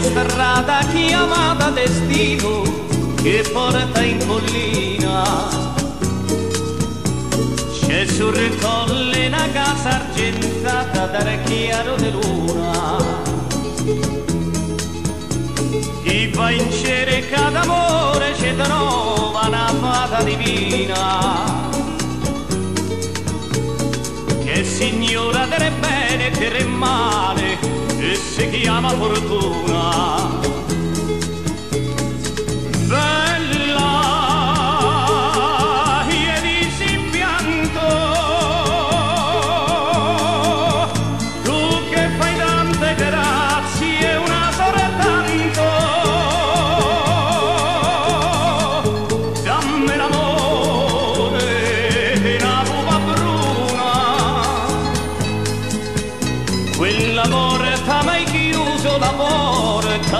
strada chiamata destino che porta in collina. C'è sul colle una casa argentata dal chiaro di luna. Chi va in cerca d'amore ci trova una fata divina. Che signora del bene e del male e si chiama fortuna.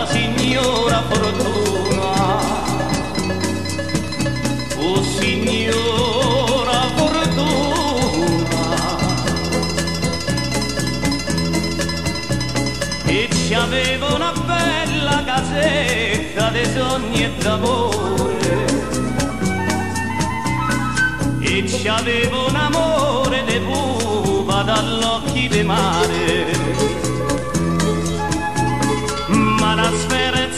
Signora fortuna. Oh signora fortuna. E ci avevo una bella casetta dei sogni e d'amore. E ci avevo un amore de pupa dall'occhi di mare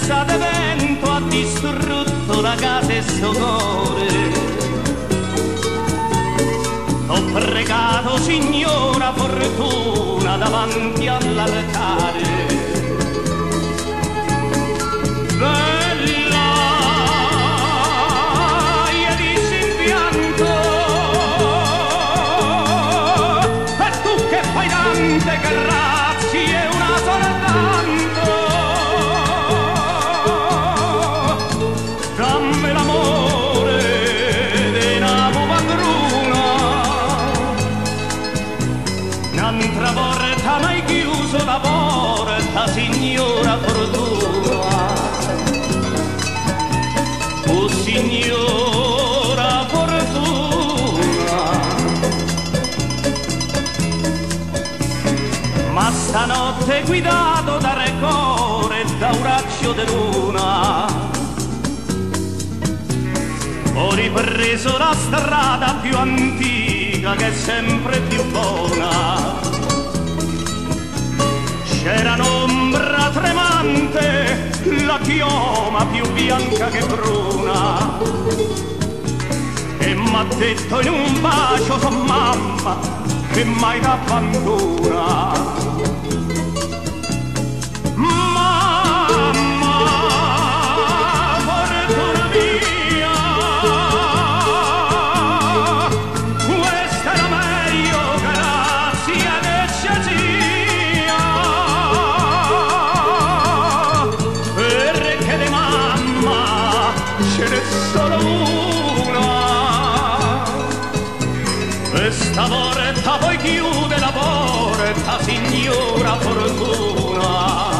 sferezza de vento ha distrutto la casa e sto cuore. Ho pregato, signora fortuna, davanti all'altare. Stanotte guidato da recore e da un raggio di luna, ho ripreso la strada più antica che è sempre più buona. C'era un'ombra tremante, la chioma più bianca che bruna. E m'ha detto in un bacio, so mamma, che mai t'abbandona. Ce n'è solo una. Questa porta poi chiude la porta, signora fortuna.